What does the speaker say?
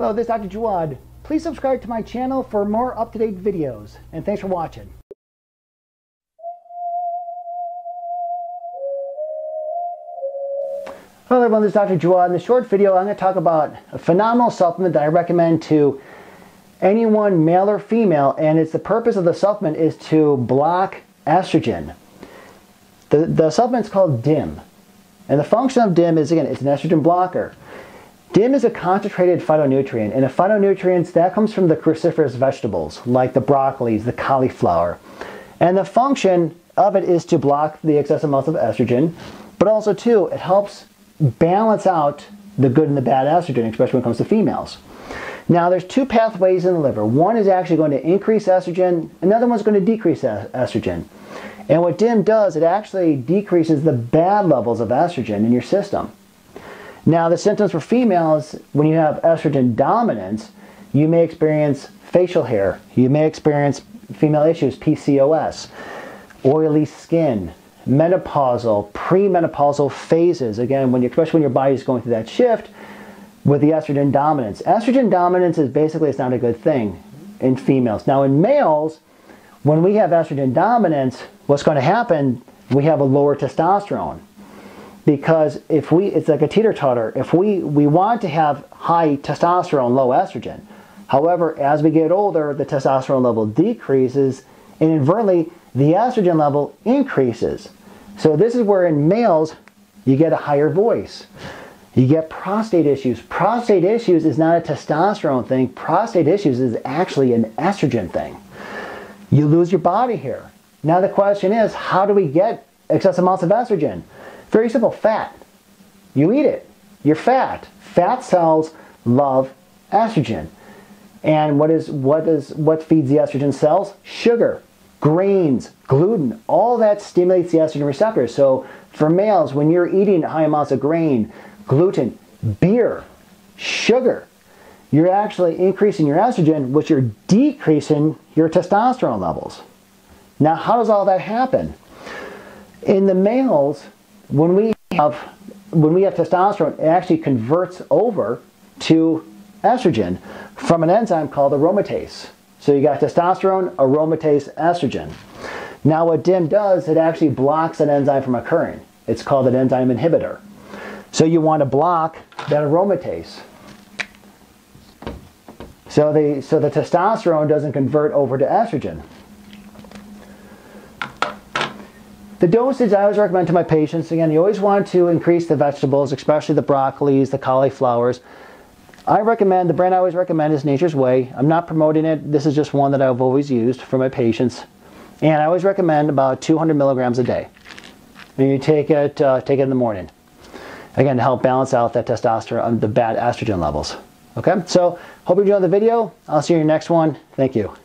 Hello, this is Dr. Jawad. Please subscribe to my channel for more up-to-date videos. And thanks for watching. Hello everyone, this is Dr. Jawad. In this short video, I'm going to talk about a phenomenal supplement that I recommend to anyone, male or female, and it's the purpose of the supplement is to block estrogen. The, the supplement is called DIM. And the function of DIM is, again, it's an estrogen blocker. DIM is a concentrated phytonutrient, and the phytonutrients, that comes from the cruciferous vegetables, like the broccolis, the cauliflower. And the function of it is to block the excessive amounts of estrogen, but also, too, it helps balance out the good and the bad estrogen, especially when it comes to females. Now, there's two pathways in the liver. One is actually going to increase estrogen, another one's going to decrease estrogen. And what DIM does, it actually decreases the bad levels of estrogen in your system. Now, the symptoms for females, when you have estrogen dominance, you may experience facial hair, you may experience female issues, PCOS, oily skin, menopausal, premenopausal phases. Again, when you, especially when your body is going through that shift with the estrogen dominance. Estrogen dominance is basically it's not a good thing in females. Now in males, when we have estrogen dominance, what's going to happen? We have a lower testosterone. Because if we, it's like a teeter-totter. If we, we want to have high testosterone, low estrogen. However, as we get older, the testosterone level decreases, and inadvertently, the estrogen level increases. So this is where in males, you get a higher voice. You get prostate issues. Prostate issues is not a testosterone thing. Prostate issues is actually an estrogen thing. You lose your body hair. Now the question is, how do we get excessive amounts of estrogen? Very simple, fat. You eat it. You're fat. Fat cells love estrogen. And what is what is what feeds the estrogen cells? Sugar grains, gluten, all that stimulates the estrogen receptor. So for males, when you're eating high amounts of grain, gluten, beer, sugar, you're actually increasing your estrogen, which you're decreasing your testosterone levels. Now, how does all that happen? In the males, when we have when we have testosterone, it actually converts over to estrogen from an enzyme called aromatase. So you got testosterone, aromatase, estrogen. Now what DIM does, it actually blocks an enzyme from occurring. It's called an enzyme inhibitor. So you want to block that aromatase. So the, so the testosterone doesn't convert over to estrogen. The dosage I always recommend to my patients, again, you always want to increase the vegetables, especially the broccolis, the cauliflowers. I recommend, the brand I always recommend is Nature's Way. I'm not promoting it. This is just one that I've always used for my patients. And I always recommend about 200 milligrams a day. And you take it, uh, take it in the morning. Again, to help balance out that testosterone, the bad estrogen levels. Okay, so hope you enjoyed the video. I'll see you in your next one. Thank you.